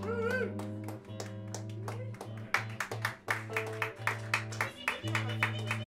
Bye.